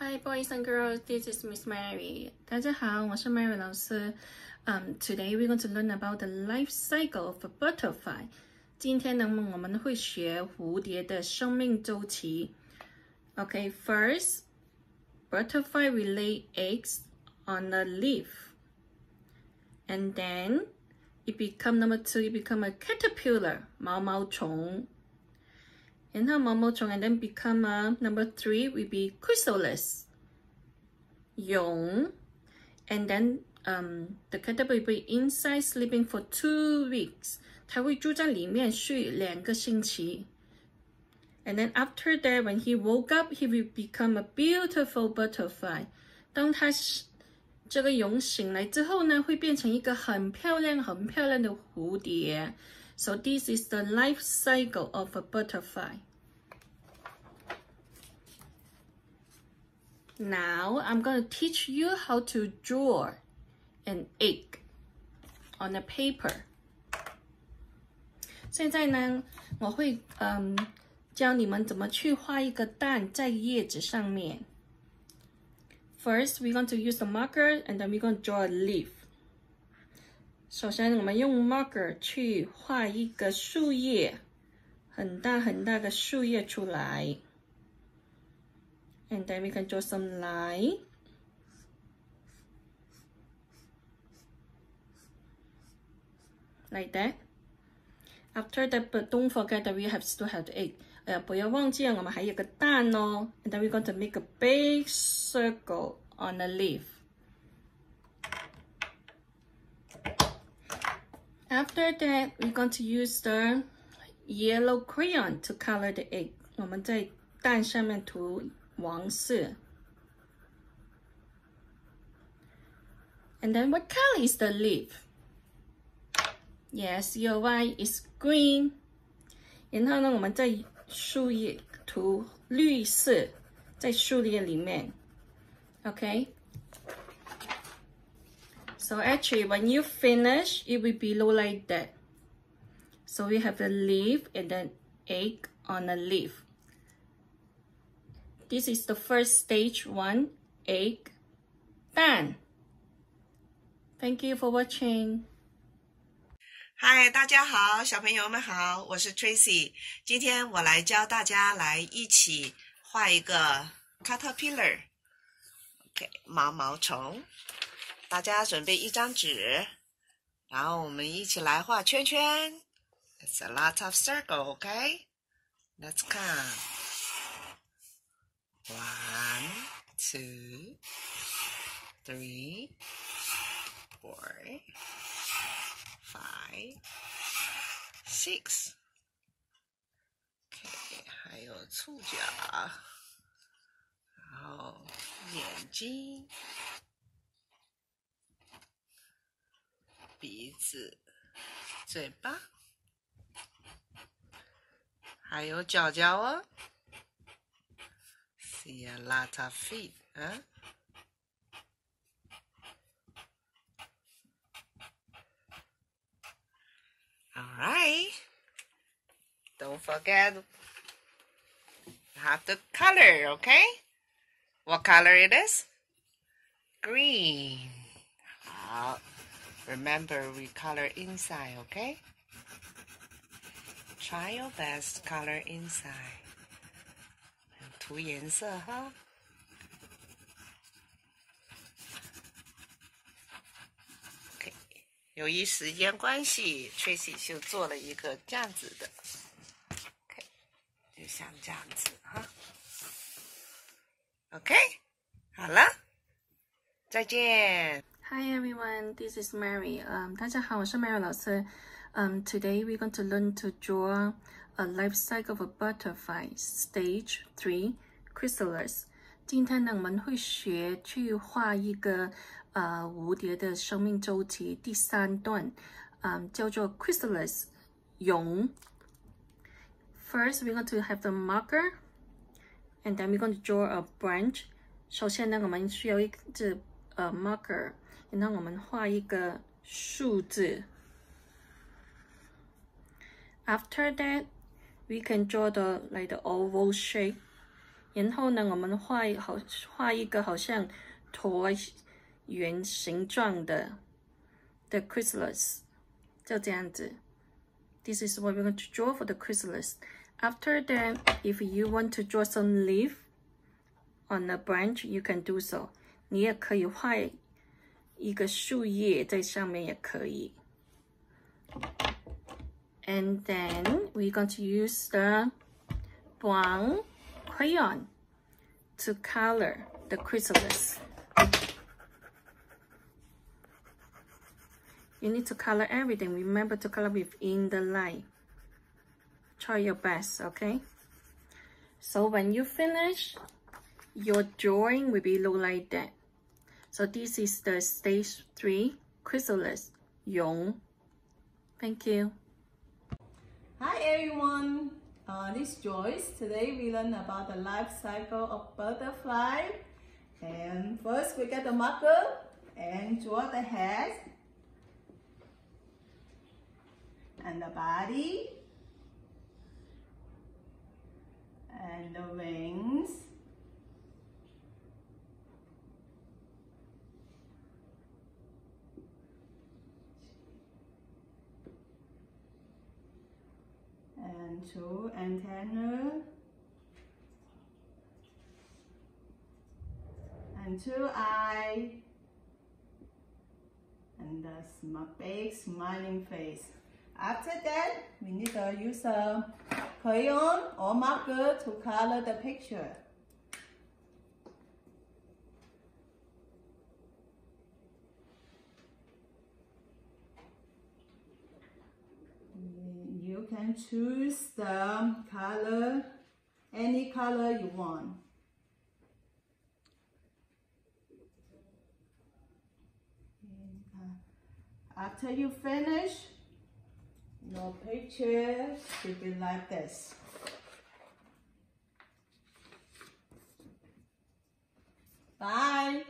Hi, boys and girls. This is Miss Mary. 大家好，我是 Mary 老师。Um, today we're going to learn about the life cycle of a butterfly. 今天呢，我们会学蝴蝶的生命周期。Okay, first, butterfly will lay eggs on a leaf, and then it become number two. It become a caterpillar, 毛毛虫。 然后毛毛虫 and then become a number three will be chrysalis, 蛹。And then um, the caterpillar will be inside sleeping for two weeks. 它会住在里面睡两个星期。And then after that, when he woke up, he will become a beautiful butterfly. 当他 这个蛹醒来之后呢，会变成一个很漂亮、很漂亮的蝴蝶。So this is the life cycle of a butterfly. Now I'm going to teach you how to draw an egg on a paper. 现在呢，我会嗯教你们怎么去画一个蛋在叶子上面。First, we're going to use the marker and then we're going to draw a leaf. 首先，我们用 marker 去画一个树叶，很大很大的树叶出来。and then we can draw some line like that after that but don't forget that we have still have the egg 呃，不要忘记我们还有个蛋哦。And then we're going to make a big circle on the leaf. After that, we're going to use the yellow crayon to color the egg. 我们在蛋上面涂黄色。And then what color is the leaf? Yes, you're right, it's green. 然后呢，我们在 树叶涂绿色，在树叶里面。Okay? So actually, when you finish, it will be look like that. So we have the leaf and then egg on the leaf. This is the first stage one, egg, Dan. Thank you for watching. 嗨，大家好，小朋友们好，我是 Tracy。今天我来教大家来一起画一个 caterpillar，OK，毛毛虫。大家准备一张纸，然后我们一起来画圈圈。It's a lot of circle，OK？Let's count. One, two, three, four, five, six. OK，还有触角，然后眼睛、鼻子、嘴巴，还有脚脚哦。see a lot of feet, 啊 All right. Don't forget have the color, okay? What color it is? Green. Uh, remember, we color inside, okay? Try your best color inside. 涂颜色哈。OK， 由于时间关系，Tracy 就做了一个这样子的，OK，就像这样子哈。OK，好了，再见。Hi everyone, this is Mary. Um, 大家好，我是 Mary 老师。Um, today we're going to learn to draw a life cycle of a butterfly, stage three, chrysalis. 今天呢，我们会学去画一个呃蝴蝶的生命周期第三段，嗯，叫做 chrysalis 蛹。First, we're going to have the marker, and then we're going to draw a branch. 首先呢，我们需要一支呃 marker，然后我们画一个树字。After that, we can draw the like the oval shape 然后呢，我们画好画一个好像椭圆形状的的 chrysalis，就这样子。This is what we're going to draw for the chrysalis. After that, if you want to draw some leaf on a branch, you can do so. 你也可以画一个树叶在上面也可以。And then we're going to use the brown crayon to color the chrysalis. You need to color everything. Remember to color within the line. Try your best, okay? So when you finish, your drawing will be look like that. So this is the stage three chrysalis, Yong. Thank you. Hi everyone, uh, this is Joyce. Today we learn about the life cycle of butterfly. And first we get the marker and draw the head and the body and the wings and two antenna and two eye and a big smiling face. After that, we need to use a crayon or marker to color the picture. You can choose the color, any color you want. After you finish, no pictures, should be like this. Bye.